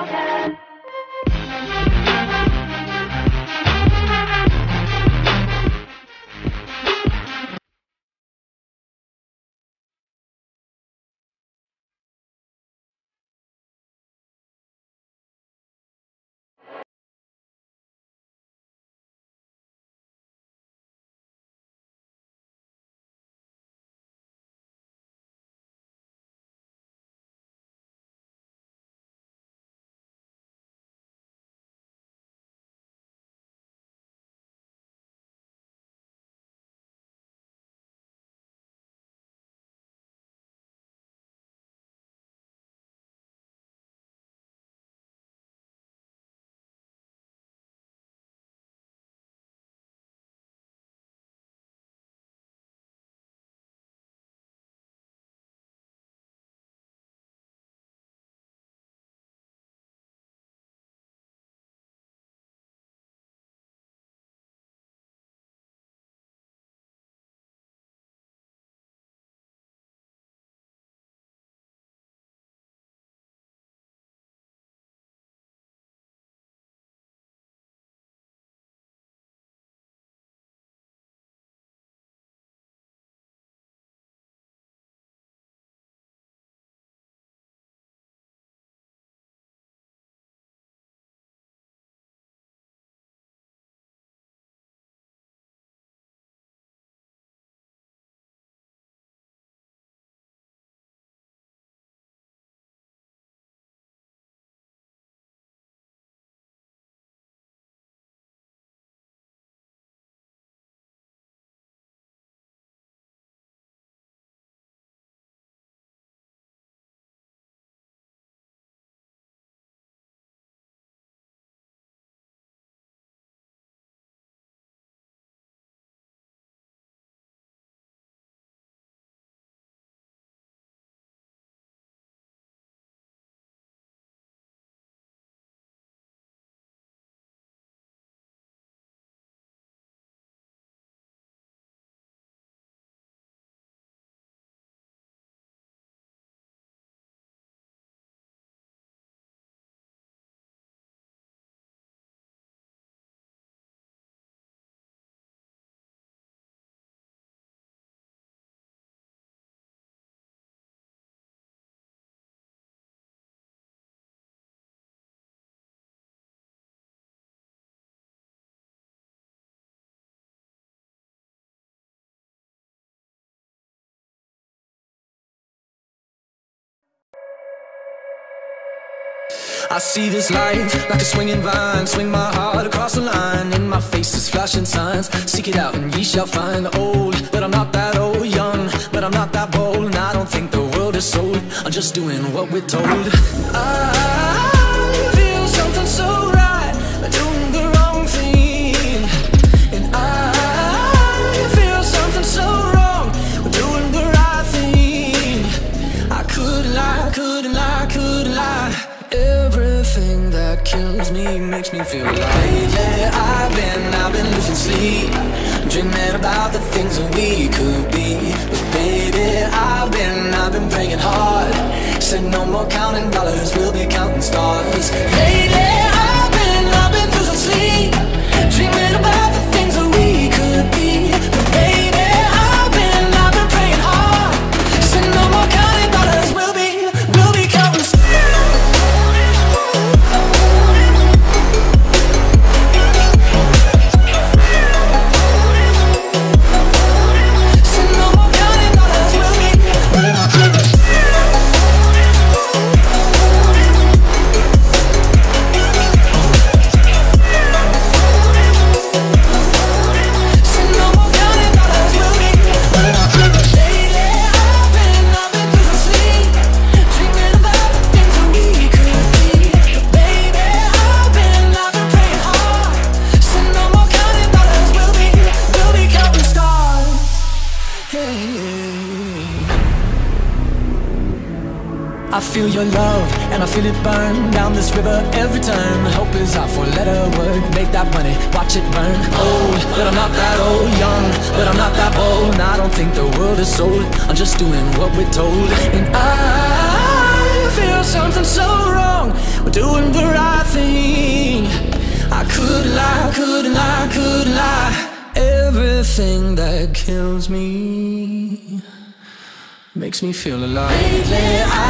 Okay. I see this life like a swinging vine. Swing my heart across the line In my face is flashing signs. Seek it out and ye shall find. The Old, but I'm not that old. Young, but I'm not that bold. And I don't think the world is sold. I'm just doing what we're told. I feel something so right. Doing the wrong thing. And I feel something so wrong. Doing the right thing. I couldn't lie, couldn't lie, couldn't lie Everything that kills me makes me feel alive I've been, I've been losing sleep Dreaming about the things that we could be. But baby, I've been, I've been praying hard. Said no more counting dollars, we'll be counting stars I feel your love and I feel it burn down this river every turn. Hope is our four-letter word. Make that money, watch it burn. Old, but I'm not that old. Young, but I'm not that bold. And I don't think the world is sold. I'm just doing what we're told. And I feel something so wrong. we're doing the right thing. I could lie, could lie, could lie. Everything that kills me makes me feel alive. Lately, I've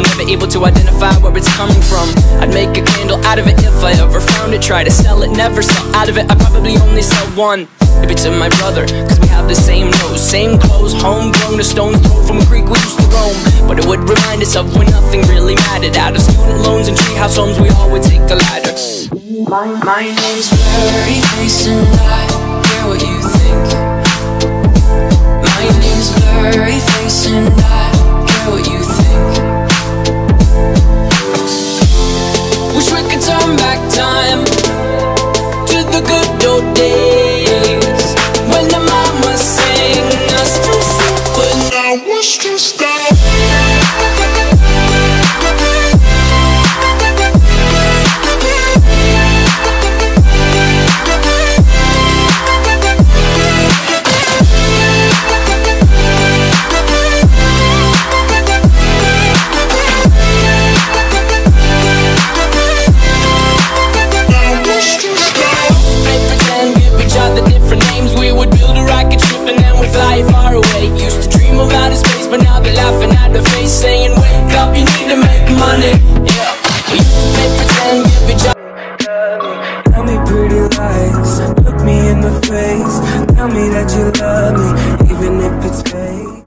I'm never able to identify where it's coming from? I'd make a candle out of it if I ever found it. Try to sell it, never sell out of it. I probably only sell one. Maybe to my brother, cause we have the same nose, same clothes, homegrown, a stone's throw from creek we used to roam. But it would remind us of when nothing really mattered. Out of student loans and treehouse homes, we all would take a ladder. My, my name's Blurry Face and I care what you think. My name's Blurry Face and I